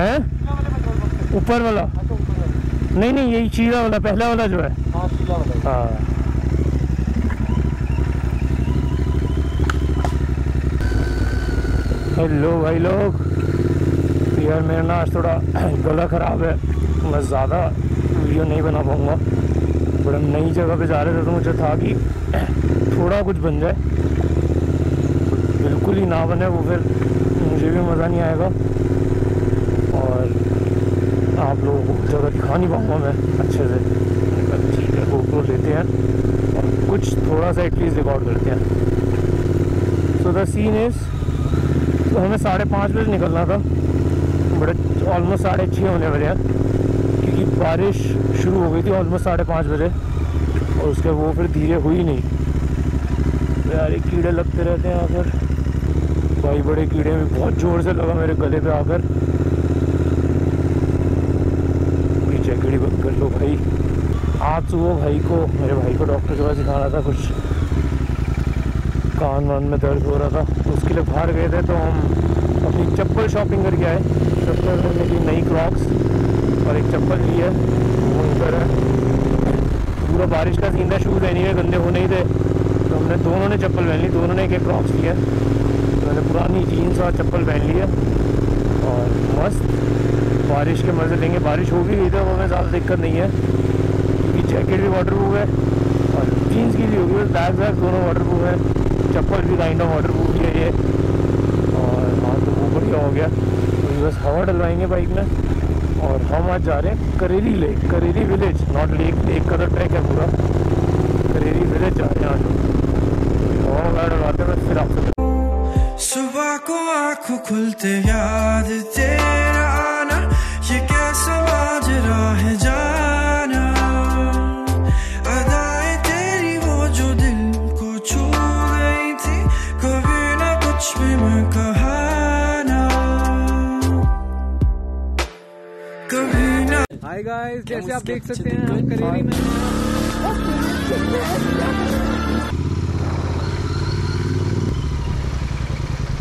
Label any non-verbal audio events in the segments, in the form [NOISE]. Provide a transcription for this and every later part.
है? ऊपर वाला? नहीं नहीं यही चीला वाला पहला वाला जो है। हाँ हाँ। हेलो भाई लोग। यार मेरा ना आज थोड़ा [CLEARS THROAT] गला ख़राब है। मैं ज़्यादा वीडियो नहीं बना पाऊँगा। बट हम नई जगह पे जा रहे थे तो मुझे था कि [CLEARS THROAT] थोड़ा कुछ बन जाए। बिल्कुल ही ना बने वो फिर। मुझे भी मज़ा नहीं आएगा। आप लोगों को जगह दिखा नहीं पाऊँगा मैं अच्छे से ठीक है GoPro लेते हैं। और कुछ थोड़ा सा एटलीस्ट रिकॉर्ड करते हैं। सो द सीन इज़ तो हमें साढ़े पाँच बजे निकलना था। बट ऑलमोस्ट साढ़े छः होने वाले हैं। क्योंकि बारिश शुरू हो गई थी ऑलमोस्ट साढ़े पाँच बजे। और उसके वो फिर धीरे हुई नहीं। तो यार कीड़े लगते रहते हैं आकर। भाई बड़े कीड़े भी बहुत ज़ोर से लगा मेरे गले पे आकर पूरी जैकेट ही बंद कर लो भाई। आज सुबह भाई को, मेरे भाई को डॉक्टर के पास दिखाना था कुछ। कान वान में दर्द हो रहा था। तो उसके लिए बाहर गए थे तो हम अपनी चप्पल शॉपिंग करके आए। चप्पल हमने मेरी नई क्रॉक्स और एक चप्पल ली है। वो है। पूरा बारिश का सीन था शूज़ एनी में गंदे होने ही थे। तो हमने दोनों ने चप्पल पहन ली, दोनों ने एक एक क्रॉक्स लिया तो मैंने पुरानी जीन्स और चप्पल पहन ली है। और मस्त। बारिश के मज़े लेंगे। बारिश हो भी गई वो हमें ज़्यादा दिक्कत नहीं है। क्योंकि जैकेट भी वाटर प्रूफ है और जीन्स की भी होगी बैग वैग दोनों वाटर प्रूफ है। चप्पल भी काइंड ऑफ़ वाटर प्रूफ है ये। और हाँ तो वो बढ़िया हो गया। तो बस हवा डलवाएँगे बाइक में। और हम आज जा रहे हैं Kareri lake Kareri village not lake lake का तो ट्रैक है पूरा। करेरी विलेज जा रहे हैं तो हवा वगैरह डलवाते फिर सुबह को आँखों खुलते याद तेरा। है जाना। अदाएँ तेरी वो जो दिल को छू गई थी कभी ना कुछ भी मैं कहा ना कभी ना हाय गाइस जैसे आप देख सकते हैं हम करेरी में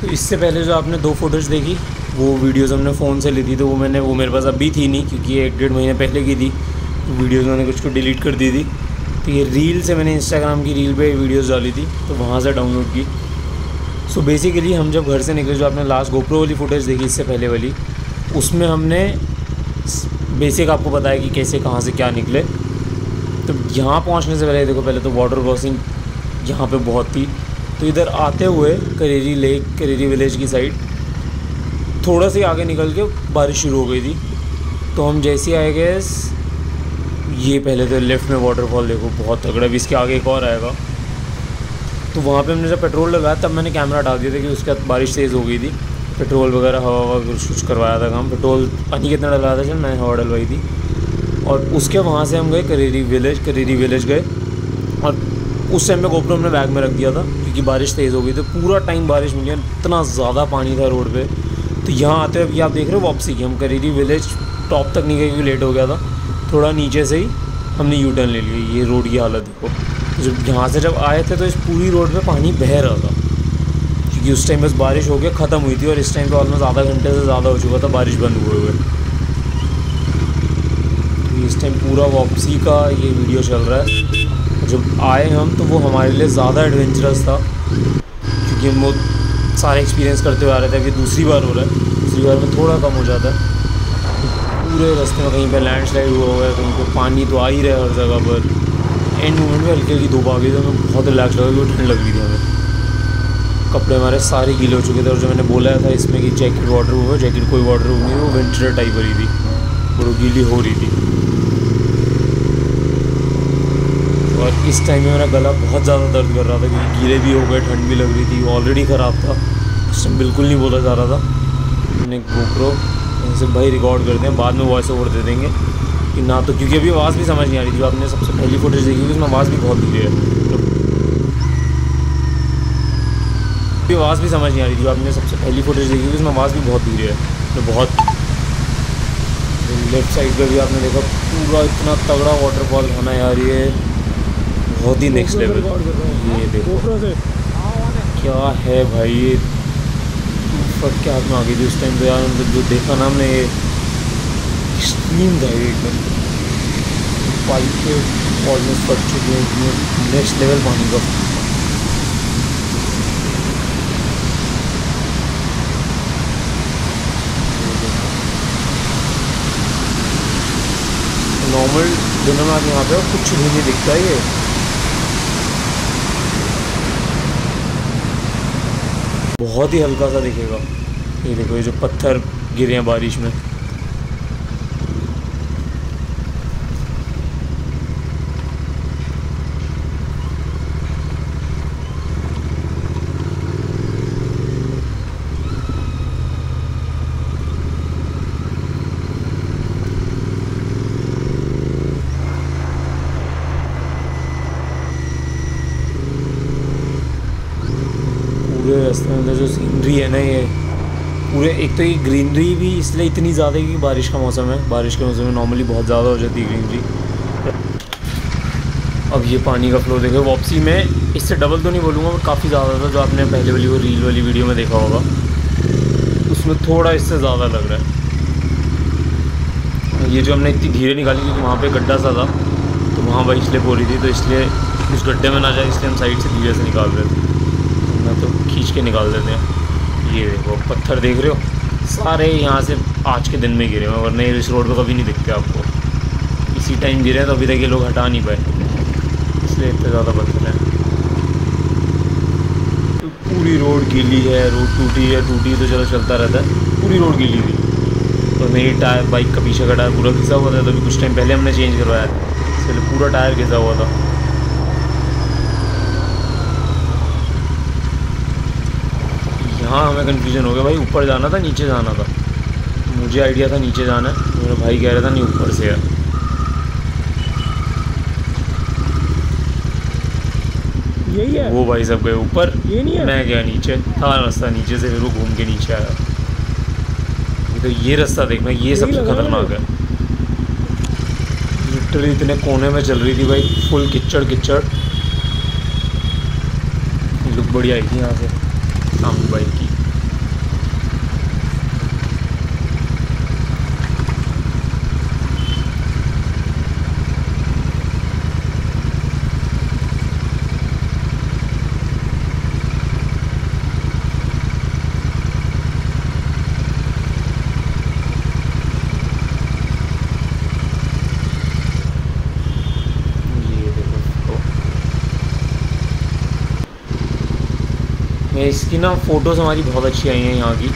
तो इससे पहले जो आपने दो फ़ोटोज़ देखी वो वीडियोज़ हमने फ़ोन से ली थी तो वो मैंने, वो मेरे पास अभी थी नहीं, क्योंकि एक डेढ़ महीने पहले की थी। तो वीडियोज़ मैंने कुछ को डिलीट कर दी थी। तो ये रील से मैंने इंस्टाग्राम की रील पे वीडियोज़ डाली थी तो वहाँ से डाउनलोड की। सो so बेसिकली हम जब घर से निकले, जो आपने लास्ट गोप्रो वाली फुटेज देखी, इससे पहले वाली, उसमें हमने बेसिक आपको बताया कि कैसे, कहाँ से क्या निकले। तो यहाँ पहुँचने से पहले, देखो पहले तो वाटर क्रॉसिंग यहाँ पे बहुत थी। तो इधर आते हुए करेरी लेक करेरी विलेज की साइड थोड़ा सा आगे निकल के बारिश शुरू हो गई थी। तो हम जैसे आए गए ये पहले तो लेफ़्ट में वाटरफॉल देखो, बहुत तगड़ा। भी इसके आगे एक और आएगा। तो वहाँ पे हमने जब पेट्रोल लगाया, तब मैंने कैमरा डाल दिया था कि उसके बाद बारिश तेज़ हो गई थी। पेट्रोल वगैरह, हवा ववा, कुछ कुछ करवाया था काम। पेट्रोल पानी कितना डलवाया था, चल मैंने हवा डलवाई थी। और उसके वहाँ से हम गए करेरी विलेज करेरी विलेज गए। और उस टाइम में गोप्रो हमने बैग में रख दिया था, क्योंकि बारिश तेज़ हो गई तो पूरा टाइम बारिश मिली इतना ज़्यादा पानी था रोड पे। तो यहाँ आते हुए अभी आप देख रहे हो, वापसी की हम करेरी विलेज टॉप तक नहीं गए क्योंकि लेट हो गया था। थोड़ा नीचे से ही हमने यू टर्न ले लिया, ये रोड की हालत देखो। जब यहाँ से जब आए थे तो इस पूरी रोड पे पानी बह रहा था। क्योंकि उस टाइम बस बारिश हो गया, ख़त्म हुई थी और इस टाइम पे ऑलमोस्ट आधा घंटे से ज़्यादा हो चुका था, बारिश बंद हुए हुए। तो इस टाइम पूरा वापसी का ये वीडियो चल रहा है। जब आए हम तो वो हमारे लिए ज़्यादा एडवेंचरस था, क्योंकि हम वो सारे एक्सपीरियंस करते हुए आ रहे थे, अभी दूसरी बार हो रहा है। दूसरी बार में थोड़ा कम हो जाता है। पूरे रास्ते में कहीं पर लैंड स्लाइड हुआ हुआ है, कहीं पर पानी तो आ ही रहा है हर जगह पर। एंड मोमेंट में हल्की हल्की धूप आ गई तो हमें बहुत रिलैक्स लगा क्योंकि ठंड लग रही थी हमें। कपड़े हमारे सारे गीले हो चुके थे, और जो मैंने बोला था इसमें कि जैकेट वाटर हुआ जैकेट कोई वाटर हुई नहीं वो विंटर टाइप वाली थी। और वो गीली हो रही थी। और इस टाइम में मेरा गला बहुत ज़्यादा दर्द कर रहा था क्योंकि गीले भी हो गए, ठंड भी लग रही थी ऑलरेडी ख़राब था। उस बिल्कुल नहीं बोला जा रहा था। मैंने गोप्रो से भाई रिकॉर्ड करते हैं बाद में वॉइस ओवर दे देंगे। कि ना तो क्योंकि अभी आवाज़ भी समझ नहीं आ रही जो आपने सबसे पहली फुटेज देखी, उसमें आवाज़ भी बहुत धीरे है। तो अभी आवाज़ भी समझ नहीं आ रही जो आपने सबसे पहली फुटेज देखी, उसमें आवाज़ भी बहुत धीरे है। तो बहुत लेफ़्ट साइड पर भी आपने देखा, पूरा इतना तगड़ा वाटरफॉल होना यार, ये बहुत ही नेक्स्ट लेवल ये देखो। क्या है भाई? फट के हाथ में आ गई थी उस टाइम तो यार मतलब जो देखा ना हमने ये। एक्सट्रीम था एकदम। पाइप ऑलमोस्ट फट चुके हैं नेक्स्ट लेवल पानी का नॉर्मल दिनों में आप यहाँ पे कुछ भी नहीं दिखता ये। बहुत ही हल्का सा दिखेगा। ये देखो ये जो पत्थर गिरे हैं बारिश में। पूरे रास्ते में अंदर जो सीनरी है ना ये, पूरे एक तो ये ग्रीनरी भी इसलिए इतनी ज़्यादा है कि बारिश का मौसम है। बारिश के मौसम में नॉर्मली बहुत ज़्यादा हो जाती है ग्रीनरी अब ये पानी का फ्लो देखो, वापसी में इससे डबल तो नहीं बोलूँगा बट काफ़ी ज़्यादा था जो आपने पहले वाली वो रील वाली वीडियो में देखा होगा। उसमें थोड़ा इससे ज़्यादा लग रहा है। ये जो हमने इतनी धीरे निकाली, क्योंकि वहाँ पे गड्ढा सा था तो वहाँ बारिश स्लिप हो रही थी तो इसलिए उस गड्ढे में ना जाए, इसलिए हम साइड से धीरे से निकाल रहे थे। खींच के निकाल देते हैं। ये देखो, पत्थर देख रहे हो? सारे यहाँ से आज के दिन में गिरे हुए हैं, वरना इस रोड पर कभी नहीं दिखते आपको। इसी टाइम गिरे तो अभी तक ये लोग हटा नहीं पाए। इसलिए इतने ज़्यादा पत्थर हैं। तो पूरी रोड गीली है रोड टूटी है, टूटी तो चलो चलता रहता है। पूरी रोड गीली थी तो मेरी टायर बाइक का पीछे का टायर पूरा घिसा हुआ था तो अभी कुछ टाइम पहले हमने चेंज करवाया था। इसलिए पूरा टायर घिसा हुआ था। यहाँ हमें कन्फ्यूज़न हो गया। भाई ऊपर जाना था नीचे जाना था। मुझे आइडिया था नीचे जाना है। मेरा भाई कह रहा था नहीं ऊपर से है यही है। वो भाई सब गए ऊपर। ये नहीं है। मैं गया नीचे। था रास्ता नीचे से फिर वो घूम के नीचे आया। तो ये रास्ता देखना ये सबसे खतरनाक है। लिटरली इतने कोने में चल रही थी भाई फुल किच्चड़ किच्चड़ लुक बड़ी आई थी यहाँ से। सामने बाइक की ये देखो इसकी ना फ़ोटोज़ हमारी बहुत अच्छी आई हैं यहाँ की।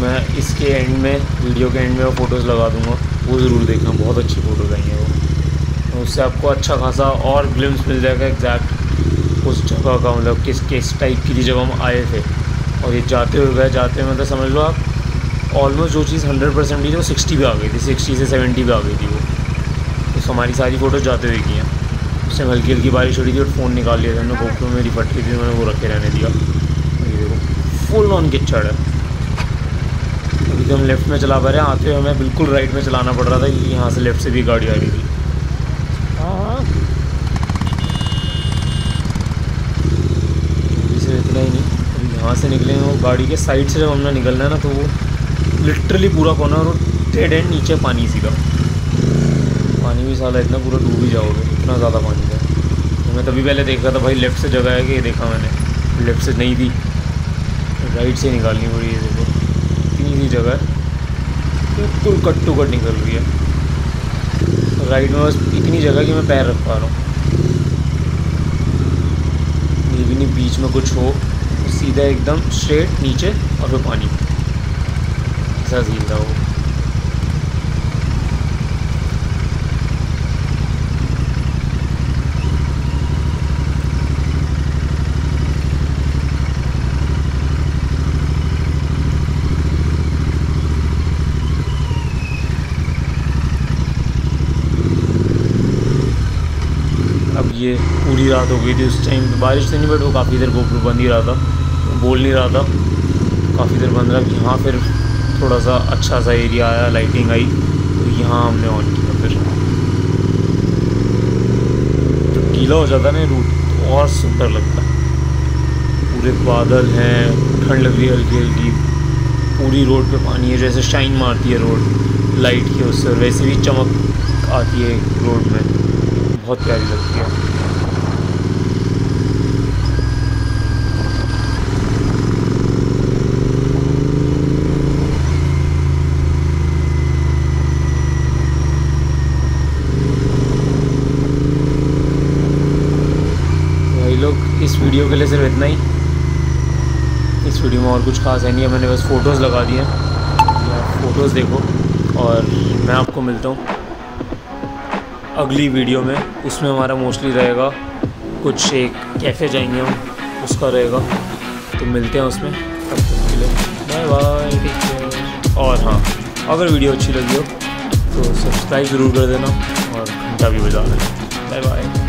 मैं इसके एंड में वीडियो के एंड में वो फ़ोटोज़ लगा दूँगा। वो ज़रूर देखना, बहुत अच्छी फ़ोटोज़ आई हैं वो। उससे आपको अच्छा खासा और ग्लिम्स मिल जाएगा एग्जैक्ट उस जगह का मतलब किस किस टाइप की थी जब हम आए थे। और ये जाते हुए गए, जाते हुए मतलब समझ लो आप ऑलमोस्ट जो चीज़ हंड्रेड परसेंट थी, वो सिक्सटी पे आ गई थी सिक्सटी से सेवेंटी पे आ गई थी वो। तो हमारी सारी फ़ोटोज़ जाते हुए की हैं। टाइम हल्की हल्की बारिश हो रही थी और फ़ोन निकाल लिया था हमने गोप्रो मेरी फट रही थी मैंने वो रखे रहने दिया। ये देखो फुल ऑन किचड़ है। अभी तो हम लेफ़्ट में चला पा रहे हैं आते हुए हमें बिल्कुल राइट में चलाना पड़ रहा था क्योंकि यहाँ से लेफ़्ट से भी गाड़ी आ रही थी। हाँ हाँ। से इतना ही नहीं अभी यहाँ से निकले वो गाड़ी के साइड से जब हमने निकलना है ना तो वो लिटरली पूरा कोना और डेड एंड नीचे पानी सीधा। पानी भी साला इतना पूरा डूब ही जाओगे। इतना ज़्यादा पानी था। तो मैं तभी पहले देख रहा था भाई लेफ़्ट से जगह है कि देखा मैंने। लेफ़्ट से नहीं थी राइट से निकालनी पड़ी है देखो। इतनी सी जगह है। बिल्कुल कट टू कट निकल रही है। राइट में बस इतनी जगह कि मैं पैर रख पा रहा हूँ। ये भी नहीं बीच में कुछ हो। सीधा एकदम स्ट्रेट नीचे और फिर पानी। ऐसा सीन था वो। ये पूरी रात हो गई थी उस टाइम बारिश तो नहीं बट वो काफ़ी देर गोप्रो बंद ही रहा था। बोल नहीं रहा था। काफ़ी देर बंद रहा। यहाँ फिर थोड़ा सा अच्छा सा एरिया आया लाइटिंग आई। तो यहाँ हमने ऑन किया फिर। जब गीला हो जाता है ना रूट तो और सुंदर लगता है। पूरे बादल हैं, ठंड लग रही है हल्की हल्की। पूरी रोड पे पानी है, जैसे शाइन मारती है रोड लाइट की उससे वैसे भी चमक आती है रोड में। बहुत प्यारी लगती है भाई लोग इस वीडियो के लिए सिर्फ़ इतना ही। इस वीडियो में और कुछ खास है नहीं है, मैंने बस फ़ोटोज़ लगा दिए हैं। फ़ोटोज़ देखो और मैं आपको मिलता हूँ अगली वीडियो में। उसमें हमारा मोस्टली रहेगा कुछ एक कैफ़े जाएँगे हम, उसका रहेगा। तो मिलते हैं उसमें। तब तक के लिए बाय बाय और हाँ अगर वीडियो अच्छी लगी हो तो सब्सक्राइब ज़रूर कर देना और घंटा भी बजा देना। Bye bye